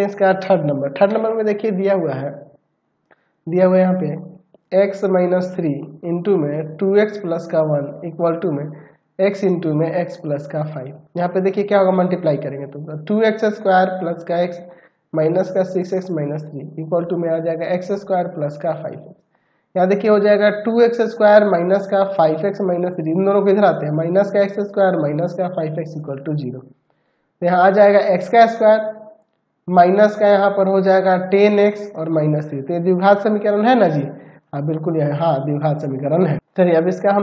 देखते हैं इसका थर्ड नंबर थर्ड नंबर में देखिए दिया हुआ है। दिया हुआ है यहाँ पे, x माइनस थ्री इंटू में टू एक्स प्लस का वन इक्वल टू में x इंटू में x प्लस का फाइव यहाँ पे देखिए क्या होगा मल्टीप्लाई करेंगे तो। टू एक्स स्क्वायर प्लस का x माइनस का six x minus three equal to में आ जाएगा एक्स स्क्वायर प्लस का फाइव एक्स यहाँ देखिए हो जाएगा टू एक्स स्क्वायर माइनस का फाइव एक्स माइनस थ्री इन दोनों को इधर आते हैं। माइनस का एक्स स्क्वायर माइनस का five x equal to zero यहाँ आ जाएगा एक्स का स्क्वायर माइनस का यहाँ पर हो जाएगा टेन एक्स और माइनस थ्री तो ये द्विघात समीकरण है ना जी? हाँ बिल्कुल यह हाँ द्विघात समीकरण है। चलिए, अब इसका हम